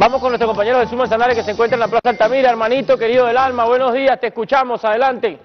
Vamos con nuestro compañero Jesús Manzanares que se encuentra en la Plaza Altamira. Hermanito, querido del alma, buenos días, te escuchamos, adelante.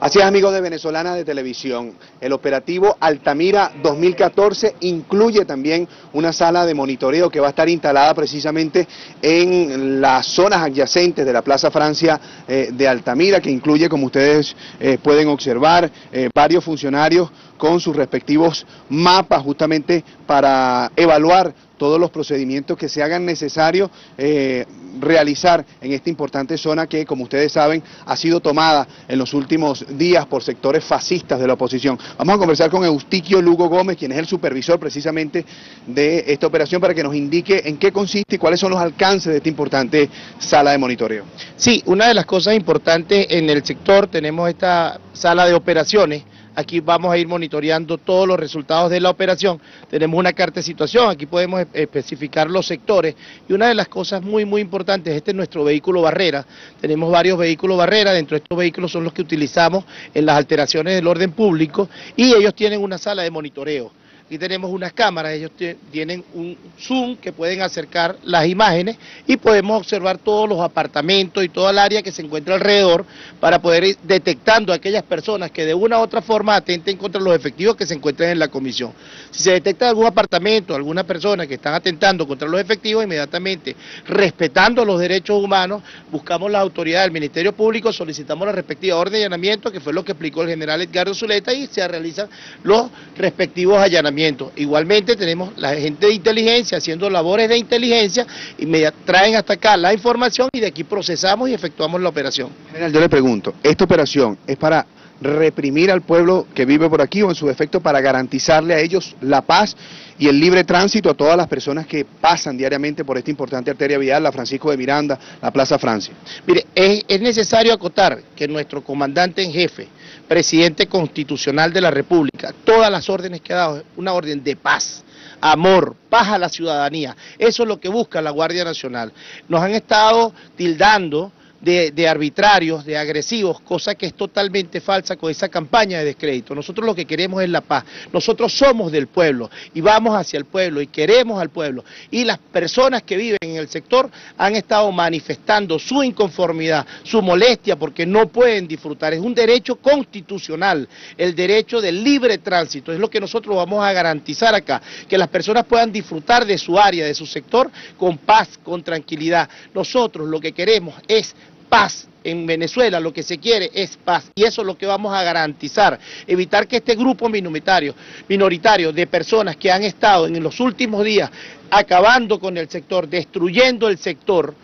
Así es, amigos de Venezolana de Televisión. El operativo Altamira 2014 incluye también una sala de monitoreo que va a estar instalada precisamente en las zonas adyacentes de la Plaza Francia eh, de Altamira, que incluye, como ustedes eh, pueden observar, eh, varios funcionarios con sus respectivos mapas justamente para evaluar todos los procedimientos que se hagan necesarios eh, realizar en esta importante zona que, como ustedes saben, ha sido tomada en los últimos días por sectores fascistas de la oposición. Vamos a conversar con Eustiquio Lugo Gómez, quien es el supervisor precisamente de esta operación, para que nos indique en qué consiste y cuáles son los alcances de esta importante sala de monitoreo. Sí, una de las cosas importantes en el sector, tenemos esta sala de operaciones, Aquí vamos a ir monitoreando todos los resultados de la operación. Tenemos una carta de situación, aquí podemos especificar los sectores. Y una de las cosas muy, muy importantes, este es nuestro vehículo barrera. Tenemos varios vehículos barrera, dentro de estos vehículos son los que utilizamos en las alteraciones del orden público y ellos tienen una sala de monitoreo. Aquí tenemos unas cámaras, ellos tienen un zoom que pueden acercar las imágenes y podemos observar todos los apartamentos y toda el área que se encuentra alrededor para poder ir detectando a aquellas personas que de una u otra forma atenten contra los efectivos que se encuentran en la comisión. Si se detecta algún apartamento, alguna persona que están atentando contra los efectivos, inmediatamente, respetando los derechos humanos, buscamos la autoridad del Ministerio Público, solicitamos la respectiva orden de allanamiento, que fue lo que explicó el general Edgardo Zuleta, y se realizan los respectivos allanamientos Igualmente tenemos la gente de inteligencia haciendo labores de inteligencia y me traen hasta acá la información y de aquí procesamos y efectuamos la operación. General, yo le pregunto, ¿esta operación es para reprimir al pueblo que vive por aquí o en su defecto para garantizarle a ellos la paz y el libre tránsito a todas las personas que pasan diariamente por esta importante arteria vial, la Francisco de Miranda, la Plaza Francia. Mire, es, es necesario acotar que nuestro comandante en jefe, presidente constitucional de la República, todas las órdenes que ha dado, una orden de paz, amor, paz a la ciudadanía. Eso es lo que busca la Guardia Nacional. Nos han estado tildando de, arbitrarios, de agresivos, cosa que es totalmente falsa con esa campaña de descrédito. Nosotros lo que queremos es la paz. Nosotros somos del pueblo y vamos hacia el pueblo y queremos al pueblo. Y las personas que viven en el sector han estado manifestando su inconformidad, su molestia, porque no pueden disfrutar. Es un derecho constitucional, el derecho del libre tránsito. Es lo que nosotros vamos a garantizar acá, que las personas puedan disfrutar de su área, de su sector, con paz, con tranquilidad. Nosotros lo que queremos es paz. En Venezuela lo que se quiere es paz y eso es lo que vamos a garantizar, evitar que este grupo minoritario, minoritario de personas que han estado en los últimos días acabando con el sector, destruyendo el sector,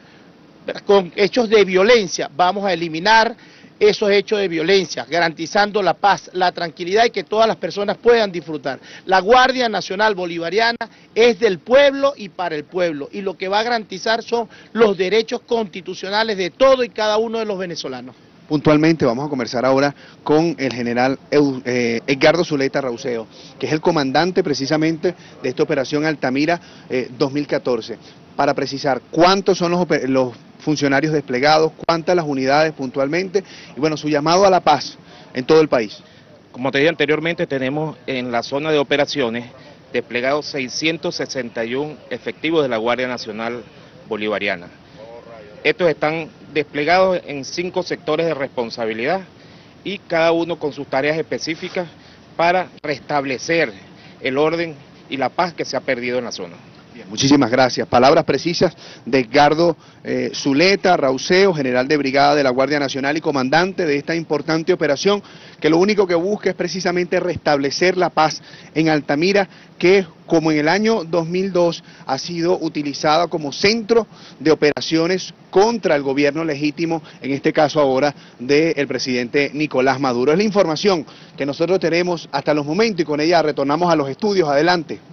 con hechos de violencia, vamos a eliminar esos hechos de violencia, garantizando la paz, la tranquilidad y que todas las personas puedan disfrutar. La Guardia Nacional Bolivariana es del pueblo y para el pueblo y lo que va a garantizar son los derechos constitucionales de todo y cada uno de los venezolanos. Puntualmente vamos a conversar ahora con el general eh, Edgardo Zuleta Rauseo, que es el comandante precisamente de esta operación Altamira 2014, eh, para precisar cuántos son los, los funcionarios desplegados, cuántas las unidades puntualmente y bueno, su llamado a la paz en todo el país. Como te dije anteriormente, tenemos en la zona de operaciones desplegados 661 efectivos de la Guardia Nacional Bolivariana. Estos están desplegados en cinco sectores de responsabilidad y cada uno con sus tareas específicas para restablecer el orden y la paz que se ha perdido en la zona muchísimas gracias. Palabras precisas de Edgardo eh, Zuleta, Rauseo, general de brigada de la Guardia Nacional y comandante de esta importante operación, que lo único que busca es precisamente restablecer la paz en Altamira, que como en el año 2002 ha sido utilizada como centro de operaciones contra el gobierno legítimo, en este caso ahora del presidente Nicolás Maduro. Es la información que nosotros tenemos hasta los momentos y con ella retornamos a los estudios. Adelante.